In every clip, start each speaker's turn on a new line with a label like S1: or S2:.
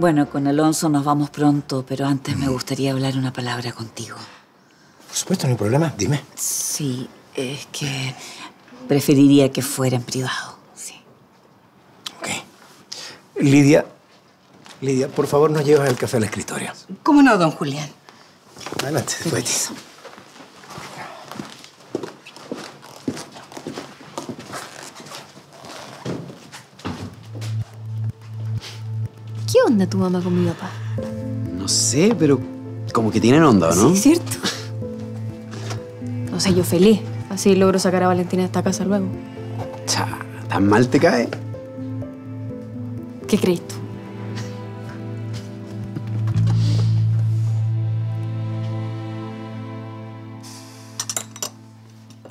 S1: Bueno, con Alonso nos vamos pronto, pero antes me gustaría hablar una palabra contigo.
S2: Por supuesto, no hay problema. Dime.
S1: Sí, es que preferiría que fuera en privado. Sí.
S2: Ok. Lidia, Lidia, por favor, nos llevas el café al escritorio.
S3: ¿Cómo no, don Julián?
S2: Adelante, después
S4: ¿Qué onda tu mamá con mi papá?
S5: No sé, pero como que tienen onda, ¿no?
S4: Sí, ¿cierto? O sea, yo feliz. Así logro sacar a Valentina de esta casa luego.
S5: Cha, ¿tan mal te cae?
S4: ¿Qué crees tú?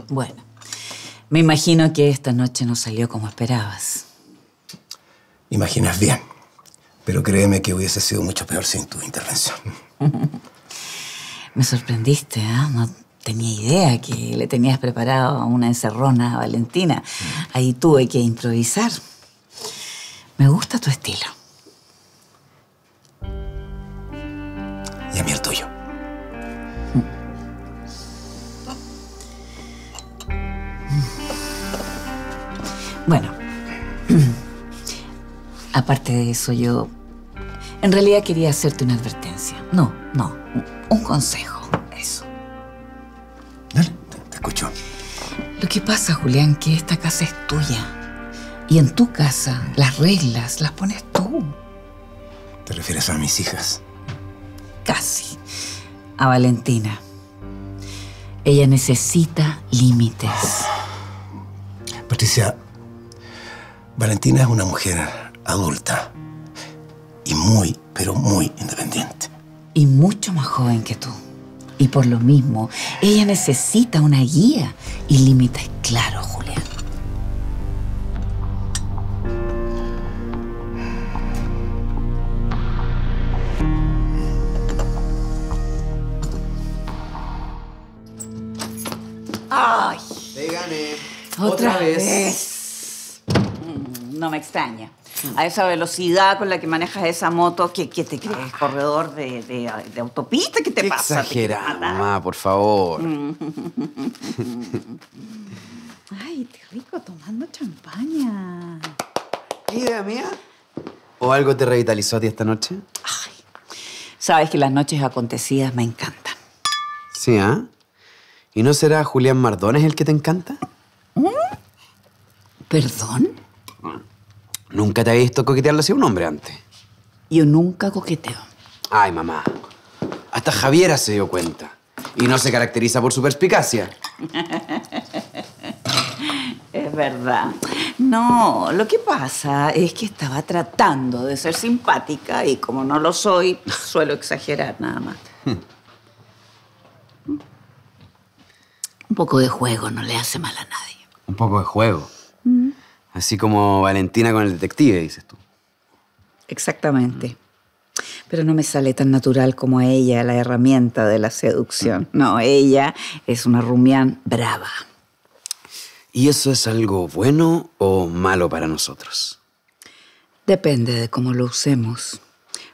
S1: Bueno, me imagino que esta noche no salió como esperabas.
S2: Imaginas bien. Pero créeme que hubiese sido mucho peor sin tu intervención.
S1: Me sorprendiste, ¿ah? No tenía idea que le tenías preparado una encerrona a Valentina. Ahí tuve que improvisar. Me gusta tu estilo.
S2: Y a mí el tuyo.
S1: Bueno, aparte de eso, yo en realidad quería hacerte una advertencia. No, no, un- consejo, eso.
S2: Dale, te, te escucho.
S1: Lo que pasa, Julián, que esta casa es tuya. Y en tu casa, las reglas las pones tú.
S2: ¿Te refieres a mis hijas?
S1: Casi. A Valentina. Ella necesita límites.
S2: Patricia, Valentina es una mujer adulta y muy, pero muy independiente.
S1: Y mucho más joven que tú. Y por lo mismo, ella necesita una guía y límites claros, Julián. ¡Ay!
S5: Te gané.
S1: Otra, vez. Mm, No me extraña. A esa velocidad con la que manejas esa moto, ¿qué, qué te crees? ¿Corredor de, de- de autopista? ¿Qué te
S5: Qué
S1: pasa? ¿Te quieres
S5: exagerada, mamá, por favor.
S1: Ay, qué rico tomando champaña.
S5: ¿Idea mía? ¿O algo te revitalizó a ti esta noche?
S1: Sabes que las noches acontecidas me encantan.
S5: Sí, ¿ah? ¿Y no será Julián Mardones el que te encanta?
S1: ¿Perdón?
S5: Nunca te había visto coquetearle así a un hombre antes.
S1: Yo nunca coqueteo.
S5: Ay, mamá. Hasta Javiera se dio cuenta. Y no se caracteriza por su perspicacia.
S1: Es verdad. No, lo que pasa es que estaba tratando de ser simpática y como no lo soy, suelo exagerar nada más. Un poco de juego no le hace mal a nadie.
S5: Un poco de juego. Así como Valentina con el detective, dices tú.
S1: Exactamente. Pero no me sale tan natural como a ella la herramienta de la seducción. No, ella es una rumián brava.
S5: ¿Y eso es algo bueno o malo para nosotros?
S1: Depende de cómo lo usemos.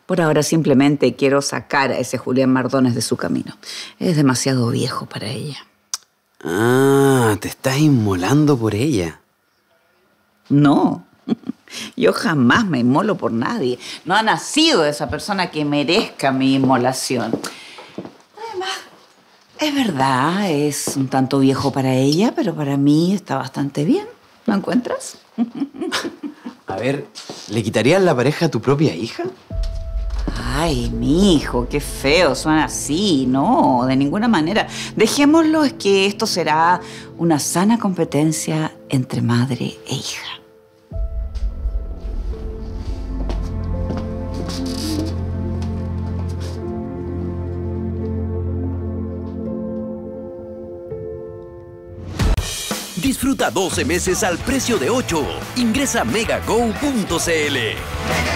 S1: Por ahora simplemente quiero sacar a ese Julián Mardones de su camino. Es demasiado viejo para ella.
S5: Ah, te estás inmolando por ella.
S1: No, yo jamás me inmolo por nadie. No ha nacido esa persona que merezca mi inmolación. Además, es verdad, es un tanto viejo para ella, pero para mí está bastante bien. ¿No encuentras?
S5: A ver, ¿le quitarías la pareja a tu propia hija?
S1: Ay, mi hijo, qué feo, suena así. No, de ninguna manera. Dejémoslo, es que esto será una sana competencia entre madre e hija.
S6: Disfruta 12 meses al precio de 8. Ingresa a megago.cl.